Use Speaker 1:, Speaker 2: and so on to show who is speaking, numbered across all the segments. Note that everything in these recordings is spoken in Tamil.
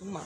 Speaker 1: சும்மா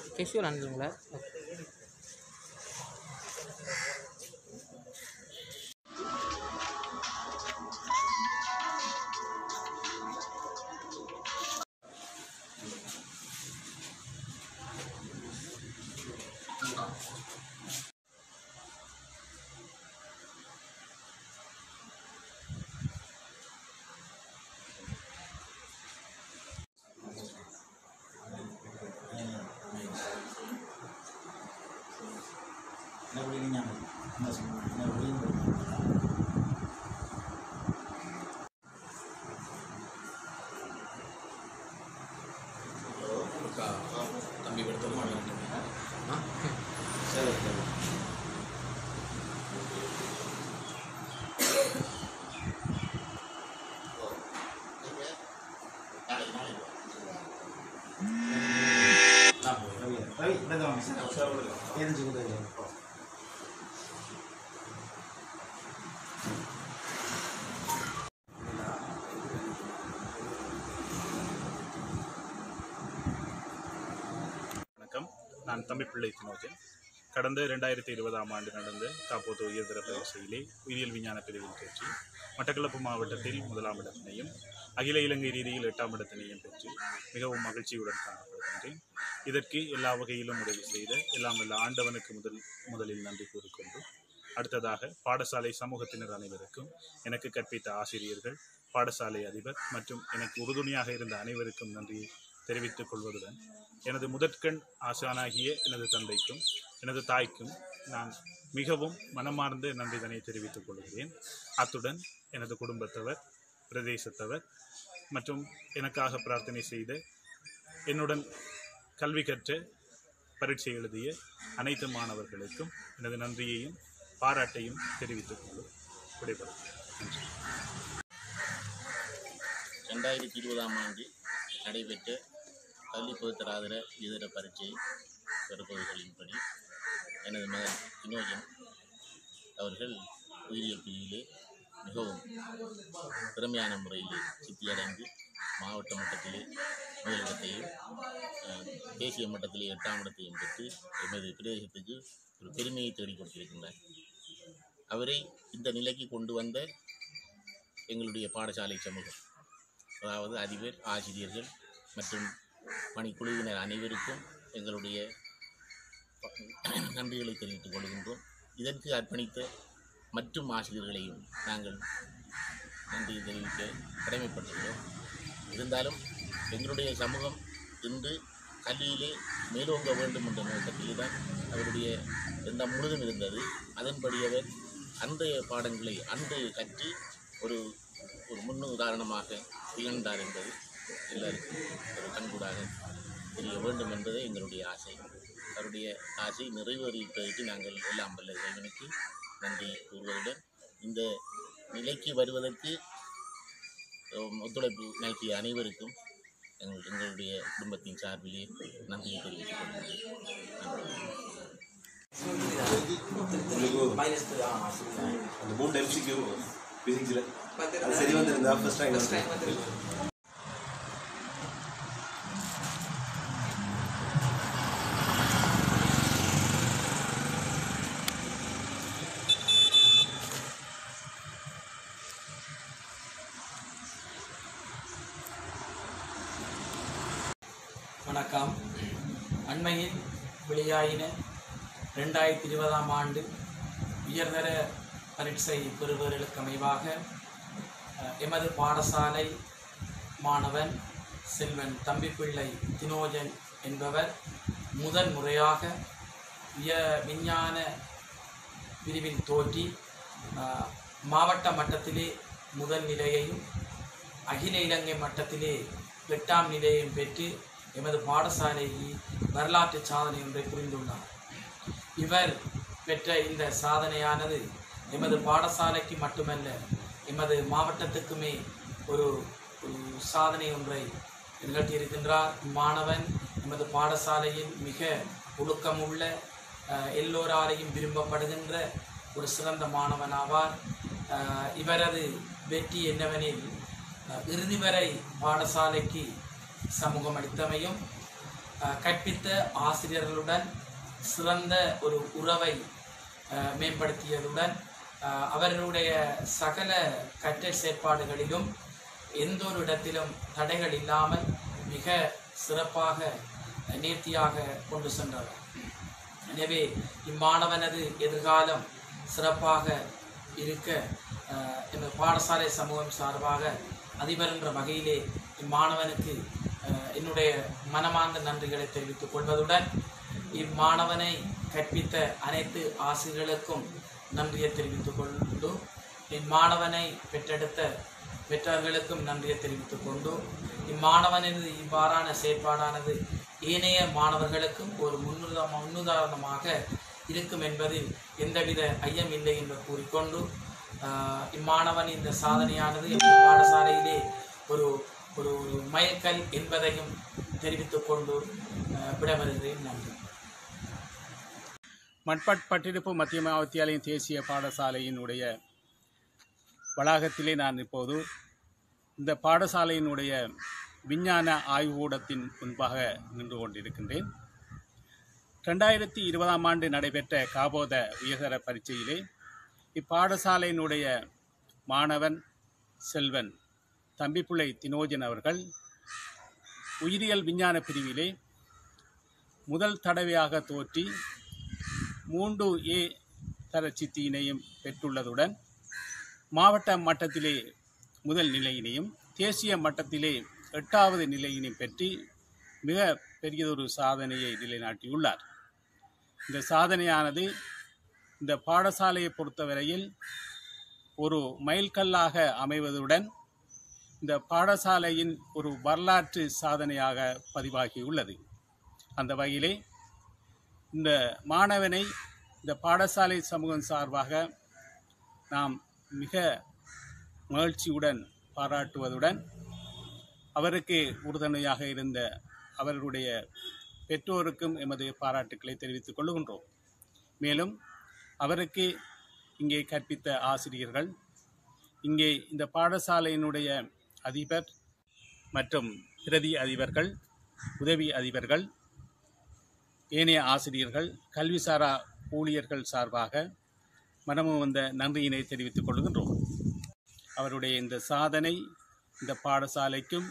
Speaker 1: கெஷுவல் அனுப்புங்களா
Speaker 2: தம்பி படுத்த மாட்டேன்
Speaker 3: வணக்கம் நான் தம்பிப்பிள்ளை தினோஜன். கடந்த ரெண்டாயிரத்தி இருபதாம் ஆண்டு நடந்த காப்போத்து உயர்தர பரீட்சையிலே உயிரியல் விஞ்ஞான பிரிவில் பெற்று மட்டக்களப்பு மாவட்டத்தில் முதலாம் இடத்தினையும் அகில இலங்கை ரீதியில் எட்டாம் இடத்தினையும் பெற்று மிகவும் மகிழ்ச்சியுடன் காணப்படுகின்றேன். இதற்கு எல்லா வகையிலும் உதவி செய்த எல்லாம் எல்லா ஆண்டவனுக்கு முதல் முதலில் நன்றி கூறிக்கொண்டு அடுத்ததாக பாடசாலை சமூகத்தினர் அனைவருக்கும் எனக்கு கற்பித்த ஆசிரியர்கள் பாடசாலை அதிபர் மற்றும் எனக்கு உறுதுணையாக இருந்த அனைவருக்கும் நன்றியை தெரிவித்துக் கொள்வதுடன் எனது முதற்கண் ஆசானாகிய எனது தந்தைக்கும் எனது தாய்க்கும் நான் மிகவும் மனமார்ந்த நன்றிதனை தெரிவித்துக் கொள்கிறேன். அத்துடன் எனது குடும்பத்தவர் பிரதேசத்தவர் மற்றும் எனக்காக பிரார்த்தனை செய்த என்னுடன் கல்வி கற்ற பரீட்சை எழுதிய அனைத்து மாணவர்களுக்கும் எனது நன்றியையும் பாராட்டையும் தெரிவித்துக் கொண்டு விடைபெறும் நன்றி
Speaker 2: ரெண்டாயிரத்தி இருபதாம் ஆண்டில் நடைபெற்ற பள்ளி பொதுத்தராதர இதர பரீட்சை பெறுபவர்களின்படி எனது மகன் வினோஜன் அவர்கள் உயிரியல் பிரிவிலே மிகவும் திறமையான முறையிலே சித்தியடைந்து மாவட்ட மட்டத்திலே முதலிடத்தையும் தேசிய மட்டத்திலே எட்டாம் இடத்தையும் பெற்று எமது பிரதேசத்துக்கு ஒரு பெருமையை தேடி கொடுத்திருக்கின்றார். அவரை இந்த நிலைக்கு கொண்டு வந்த எங்களுடைய பாடசாலை சமூகம் அதாவது அதிபர் ஆசிரியர்கள் மற்றும் பணிக்குழுவினர் அனைவருக்கும் எங்களுடைய நன்றிகளை தெரிவித்துக் கொள்கின்றோம். இதற்கு அர்ப்பணித்த மற்றும் ஆசிரியர்களையும் நாங்கள் நன்றி தெரிவிக்க கடமைப்பட்டுள்ளோம் இருந்தாலும் எங்களுடைய சமூகம் இன்று கல்வியிலே மேலோங்க வேண்டும் என்ற நோக்கத்தில் தான் அவருடைய எண்ணம் முழுதும் இருந்தது. அதன்படி அவர் அன்றைய பாடங்களை அன்று கற்று ஒரு ஒரு முன்னுதாரணமாக திகழ்ந்தார் என்பது எல்லாருக்கும் ஒரு கண்கூடாக தெரிய வேண்டும் என்பதே எங்களுடைய ஆசை. அவருடைய ஆசை நிறைவேறிவிட்டதற்கு நாங்கள் எல்லாம் வல்ல இறைவனுக்கு நன்றி கூறுவதுடன் இந்த நிலைக்கு வருவதற்கு ஒத்துழைப்பு நல்கிய அனைவருக்கும் எங்கள் எங்களுடைய குடும்பத்தின் சார்பிலே நன்றியை தெரிவித்துக் கொள்கிறேன்.
Speaker 4: மூணு சரி வந்திருந்தா ஃபர்ஸ்ட் டைம்
Speaker 5: வணக்கம் வெளியாயின ரெண்டாயிரத்தி இருபதாம் ஆண்டு உயர்தர பரீட்சை பெறுபவர்களுக்கு அமைவாக எமது பாடசாலை மாணவன் செல்வன் தம்பிப்பிள்ளை தினோஜன் என்பவர் முதன் முறையாக உய விஞ்ஞான பிரிவில் தோற்றி மாவட்ட மட்டத்திலே முதல் நிலையையும் அகில இலங்கை மட்டத்திலே எட்டாம் நிலையையும் பெற்று எமது பாடசாலையில் வரலாற்று சாதனை ஒன்றை புரிந்துள்ளார். இவர் பெற்ற இந்த சாதனையானது எமது பாடசாலைக்கு மட்டுமல்ல எமது மாவட்டத்துக்குமே ஒரு சாதனை ஒன்றை நிகழ்த்தியிருக்கின்றார். இம்மாணவன் எமது பாடசாலையில் மிக ஒழுக்கமுள்ள எல்லோராலையும் விரும்பப்படுகின்ற ஒரு சிறந்த மாணவன் ஆவார். இவரது வெற்றி என்னவெனில் இறுதி வரை பாடசாலைக்கு சமூகம் அளித்தமையும் கற்பித்த ஆசிரியர்களுடன் சிறந்த ஒரு உறவை மேம்படுத்தியதுடன் அவர்களுடைய சகல கற்றல் செயற்பாடுகளிலும் எந்த ஒரு இடத்திலும் தடைகள் இல்லாமல் மிக சிறப்பாக நேர்த்தியாக கொண்டு சென்றவர். எனவே இம்மாணவனது எதிர்காலம் சிறப்பாக இருக்க எமது பாடசாலை சமூகம் சார்பாக அதிபர் என்ற வகையிலே இம்மாணவனுக்கு என்னுடைய மனமார்ந்த நன்றிகளை தெரிவித்துக் கொள்வதுடன் இம்மாணவனை கற்பித்த அனைத்து ஆசிரியர்களுக்கும் நன்றியை தெரிவித்துக் கொண்டு இம்மாணவனை பெற்றெடுத்த பெற்றோர்களுக்கும் நன்றியை தெரிவித்துக் கொண்டு இம்மாணவனது இவ்வாறான செயற்பாடானது ஏனைய மாணவர்களுக்கும் ஒரு முன்னுதா முன்னுதாரணமாக இருக்கும் என்பதில் எந்தவித ஐயம் இல்லை என்று கூறிக்கொண்டு இம்மாணவன் இந்த சாதனையானது பாடசாலையிலே ஒரு ஒரு ஒரு மயக்கல் என்பதையும் தெரிவித்துக் கொண்டு ஆஹ், நன்றி.
Speaker 1: மட்பட் பட்டிருப்பு மத்திய வித்தியாலயம் தேசிய பாடசாலையினுடைய வளாகத்திலே நான் இப்போது இந்த பாடசாலையினுடைய விஞ்ஞான ஆய்வுக்கூடத்தின் முன்பாக நின்று கொண்டிருக்கின்றேன். ரெண்டாயிரத்தி இருபதாம் ஆண்டு நடைபெற்ற காபோத உயர்தர பரீட்சையிலே இப்பாடசாலையினுடைய மாணவன் செல்வன் தம்பிப்புள்ளை தினோஜன் அவர்கள் உயிரியல் விஞ்ஞான பிரிவிலே முதல் தடவையாக தோற்றி மூன்று ஏ தர சித்தியினையும் பெற்றுள்ளதுடன் மாவட்ட மட்டத்திலே முதல் நிலையினையும் தேசிய மட்டத்திலே எட்டாவது நிலையினையும் பெற்று மிக பெரியதொரு சாதனையை நிலைநாட்டியுள்ளார். இந்த சாதனையானது இந்த பாடசாலையை பொறுத்தவரையில் ஒரு மைல்கல்லாக அமைவதுடன் இந்த பாடசாலையின் ஒரு வரலாற்று சாதனையாக பதிவாகியுள்ளது. அந்த வகையிலே இந்த மாணவனை இந்த பாடசாலை சமூகம் சார்பாக நாம் மிக மகிழ்ச்சியுடன் பாராட்டுவதுடன் அவருக்கு உறுதுணையாக இருந்த அவர்களுடைய பெற்றோருக்கும் எமது பாராட்டுக்களை தெரிவித்துக் கொள்கின்றோம். மேலும் அவருக்கு இங்கே கற்பித்த ஆசிரியர்கள் இங்கே இந்த பாடசாலையினுடைய அதிபர் மற்றும் பிரதி அதிபர்கள் உதவி அதிபர்கள் ஏனைய ஆசிரியர்கள் கல்விசாரா ஊழியர்கள் சார்பாக மனமும் வந்த நன்றியினை தெரிவித்துக் கொள்கின்றோம். அவருடைய இந்த சாதனை இந்த பாடசாலைக்கும்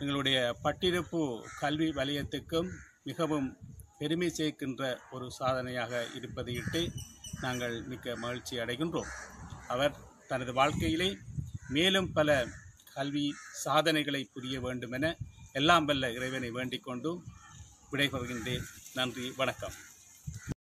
Speaker 1: எங்களுடைய பட்டிருப்பு கல்வி வலயத்துக்கும் மிகவும் பெருமை சேர்க்கின்ற ஒரு சாதனையாக இருப்பதையிட்டு நாங்கள் மிக்க மகிழ்ச்சி அடைகின்றோம். அவர் தனது வாழ்க்கையிலே மேலும் பல கல்வி சாதனைகளை புரிய வேண்டுமென எல்லாம் வல்ல இறைவனை வேண்டிக் கொண்டும் விடைபெறுகின்றேன். நன்றி வணக்கம்.